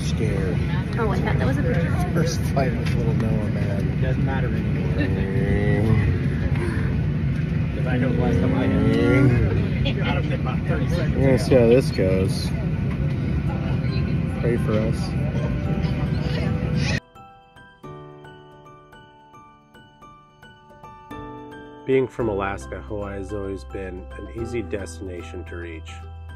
scared. Oh, I thought that was a picture. First flight with little Noah, man. It doesn't matter anymore. Oh. Because I know the last time I had got him in about 30 seconds. We're gonna see how this goes. Pray for us. Being from Alaska, Hawaii has always been an easy destination to reach.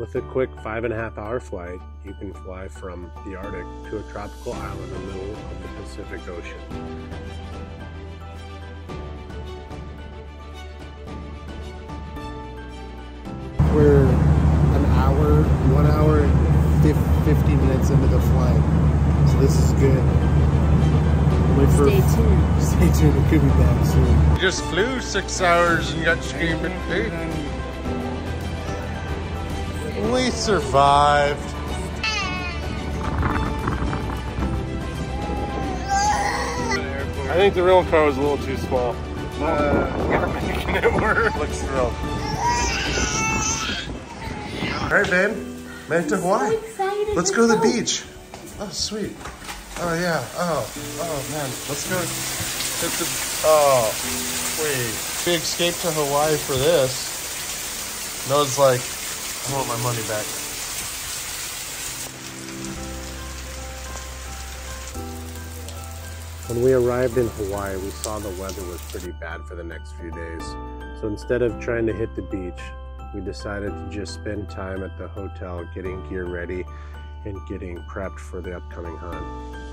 With a quick five and a half hour flight, you can fly from the Arctic to a tropical island in the middle of the Pacific Ocean. We're an hour, one hour and 50 minutes into the flight. So this is good. Wait for, Stay tuned. Stay tuned, it could be back soon. We just flew six hours and got screaming food. We survived. I think the real car was a little too small. Uh, we're making it work. Looks thrilled. All right, babe. Made it to Hawaii. excited. Let's go to the beach. Oh, sweet. Oh, yeah. Oh, oh, man. Let's go hit the. Oh, wait. We escaped to Hawaii for this. Noah's like, I want my money back. When we arrived in Hawaii, we saw the weather was pretty bad for the next few days. So instead of trying to hit the beach, we decided to just spend time at the hotel getting gear ready and getting prepped for the upcoming hunt.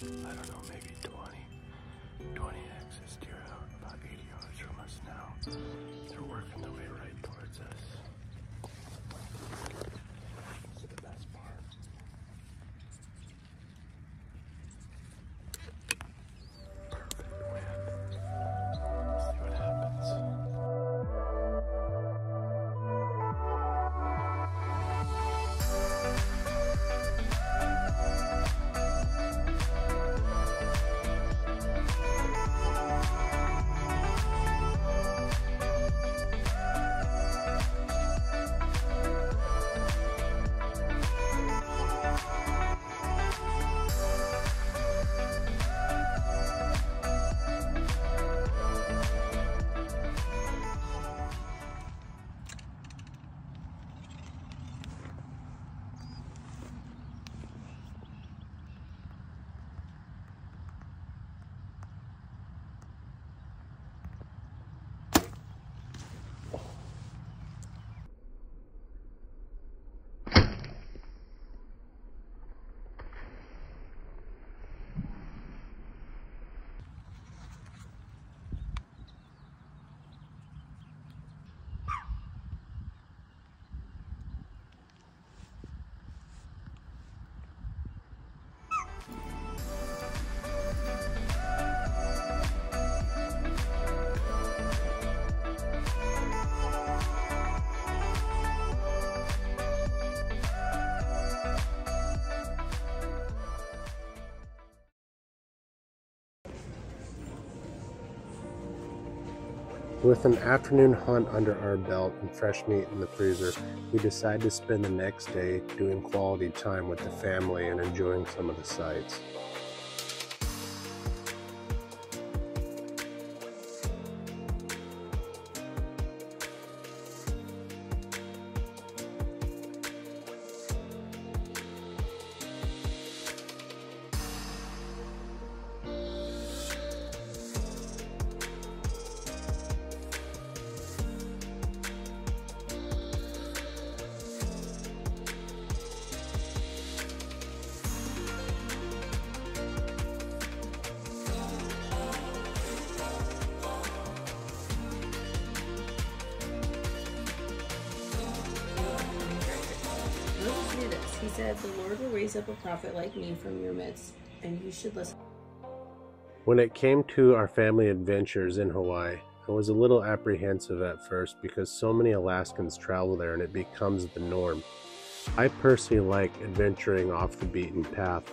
I don't know, maybe 20, 20 axis deer out about 80 yards from us now. They're working their way right With an afternoon hunt under our belt and fresh meat in the freezer, we decide to spend the next day doing quality time with the family and enjoying some of the sights. Said, The Lord will raise up a prophet like me from your midst, and you should listen. When it came to our family adventures in Hawaii, I was a little apprehensive at first because so many Alaskans travel there and it becomes the norm. I personally like adventuring off the beaten path.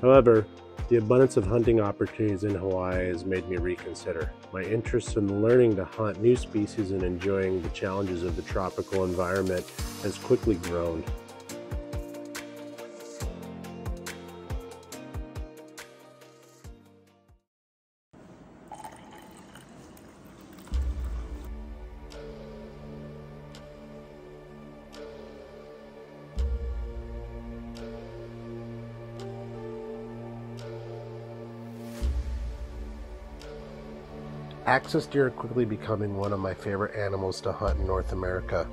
However, the abundance of hunting opportunities in Hawaii has made me reconsider. My interest in learning to hunt new species and enjoying the challenges of the tropical environment has quickly grown. Axis deer are quickly becoming one of my favorite animals to hunt in North America.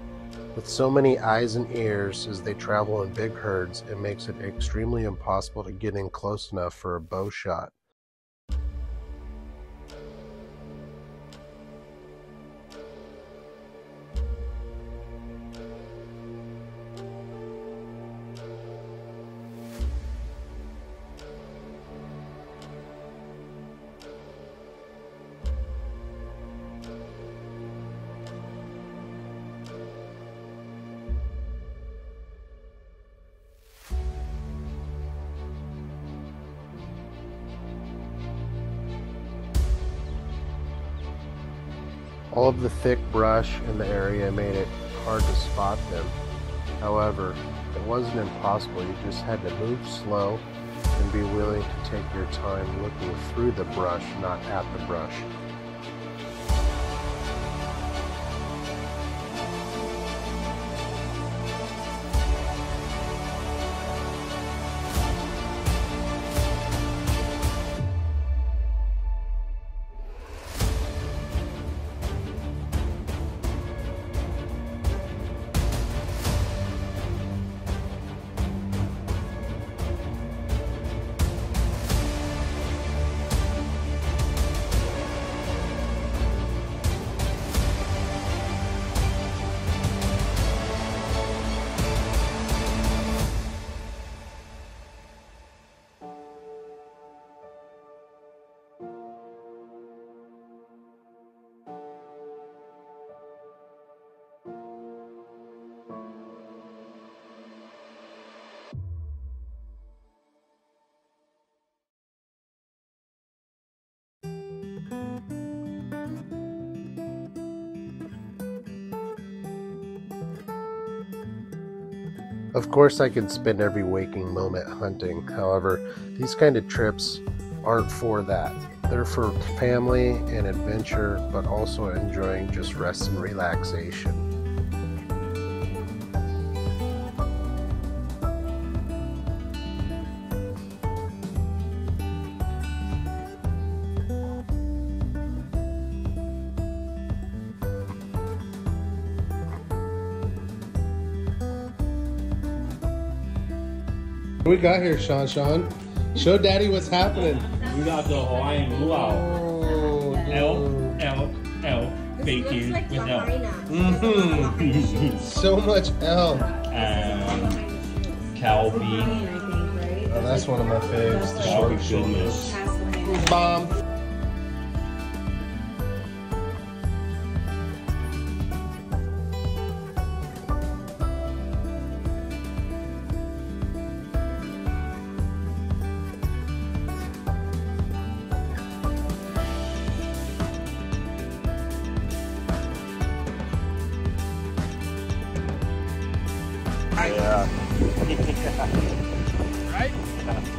With so many eyes and ears as they travel in big herds, it makes it extremely impossible to get in close enough for a bow shot. All of the thick brush in the area made it hard to spot them. However, it wasn't impossible, you just had to move slow and be willing to take your time looking through the brush, not at the brush. Of course, I could spend every waking moment hunting. However, these kind of trips aren't for that. They're for family and adventure, but also enjoying just rest and relaxation. We got here, Sean? Sean, show Daddy what's happening. We got the Hawaiian luau. Oh, Elk, elk, elk, bacon with elk. hmm so much elk. Um, cow beef. Oh, that's one of my faves. The Oh short goodness. Bomb. Yeah. Right?